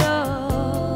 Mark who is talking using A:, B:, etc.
A: love.